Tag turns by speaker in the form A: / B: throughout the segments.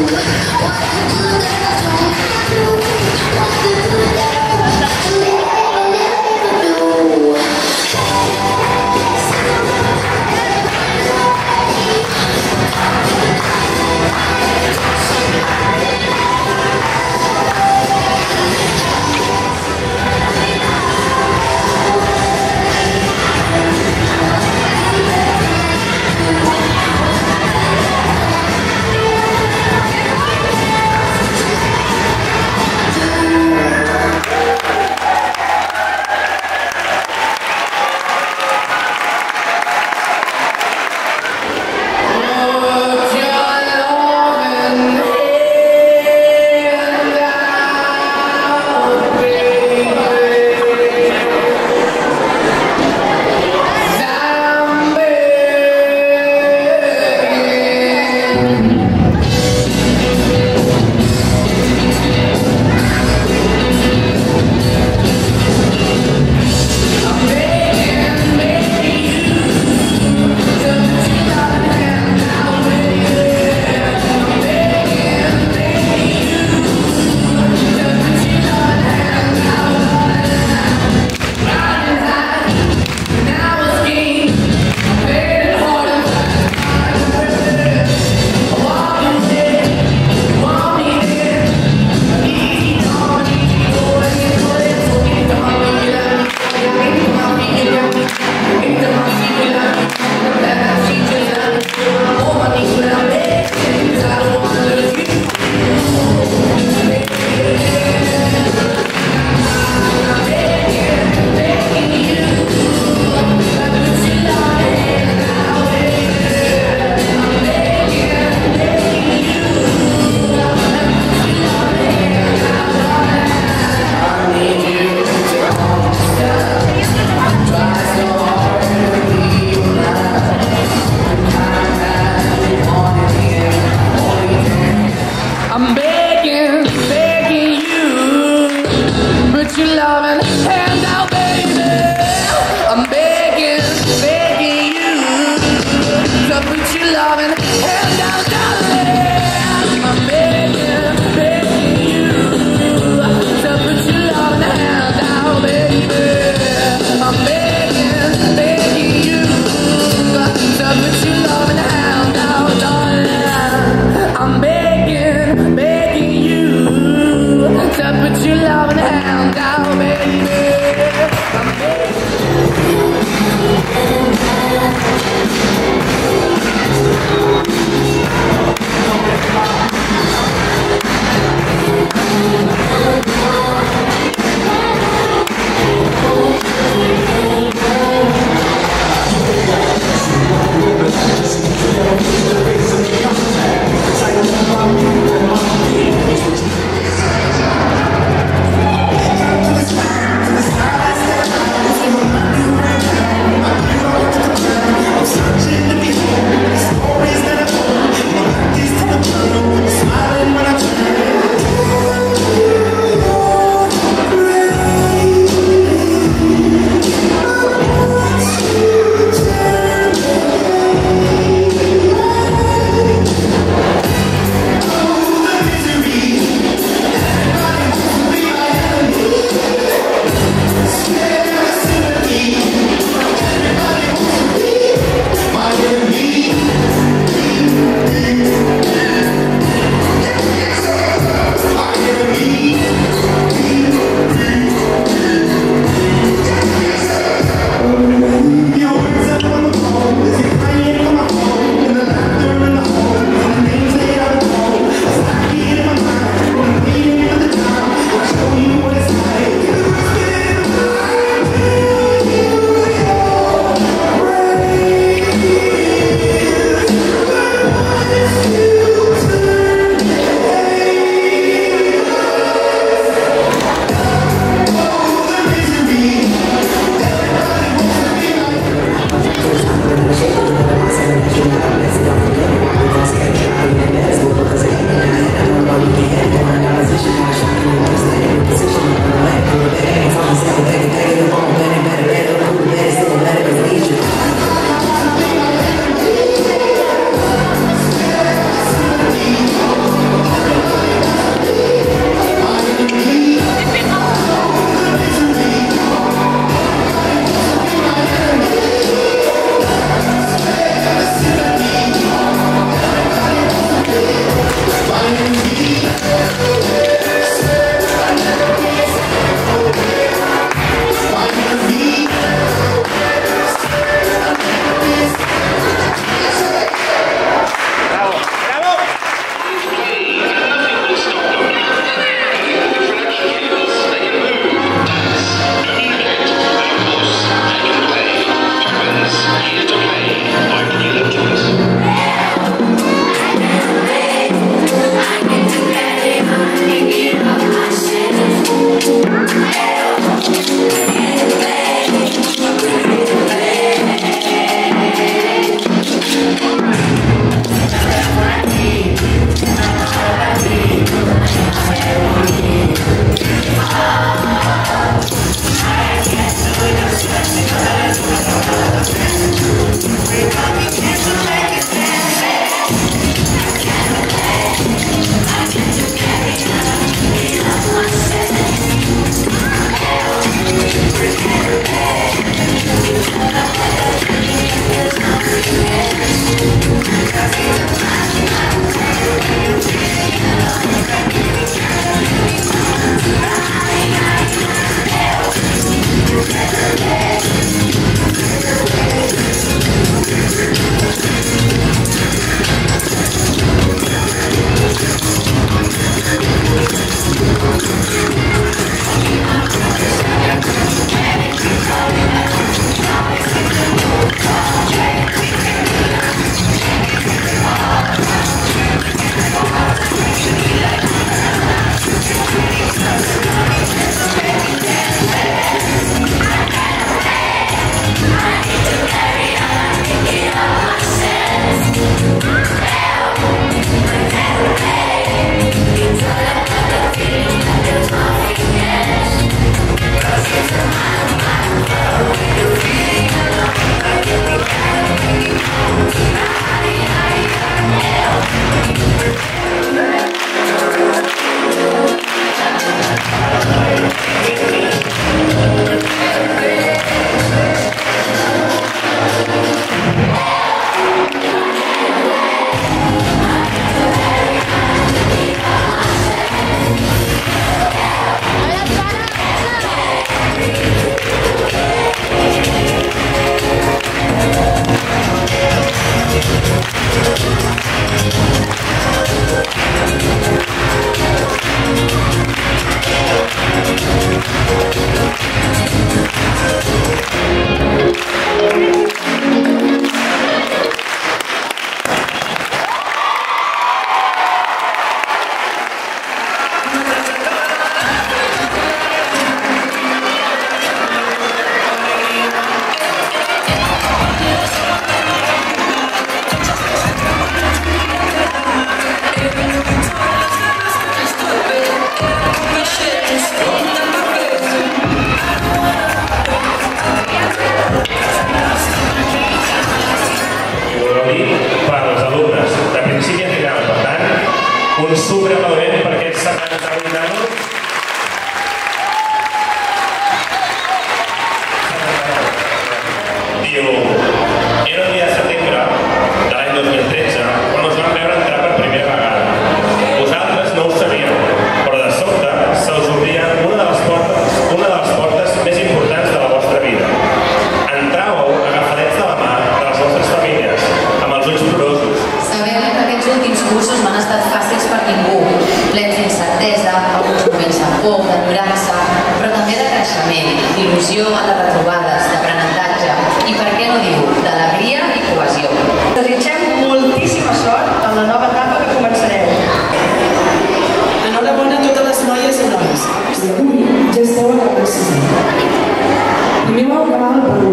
A: 我爱着。Ambe hand out, baby.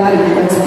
A: Ja